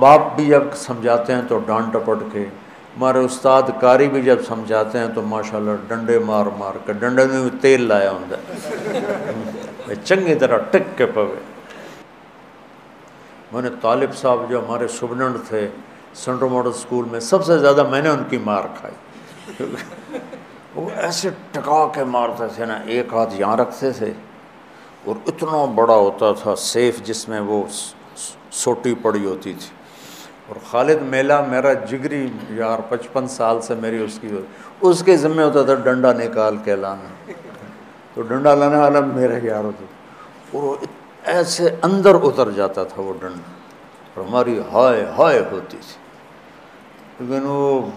बाप भी जब समझाते हैं तो डांट टपट के, हमारे उस्ताद कारी भी जब समझाते हैं तो माशाल्लाह डंडे मार मार के, डंडे में भी तेल लाया होंगे। चंगी तरह टिक के पवे। मैंने तालिब साहब जो हमारे सुबनंड थे, सेंट्रल मॉडल स्कूल में सबसे ज़्यादा मैंने उनकी मार खाई। वो ऐसे टका के मारते थे ना, एक हाथ यहाँ रखते थे और इतना बड़ा होता था सेफ़ जिसमें वो सोटी पड़ी होती थी। और खालिद मेला मेरा जिगरी यार पचपन साल से मेरी उसकी, उसके ज़िम्मे होता था डंडा निकाल के लाना। तो डंडा लाने वाला मेरा यार होता। और ऐसे अंदर उतर जाता था वो डंडा। और हमारी हाय हाय होती थी। लेकिन वो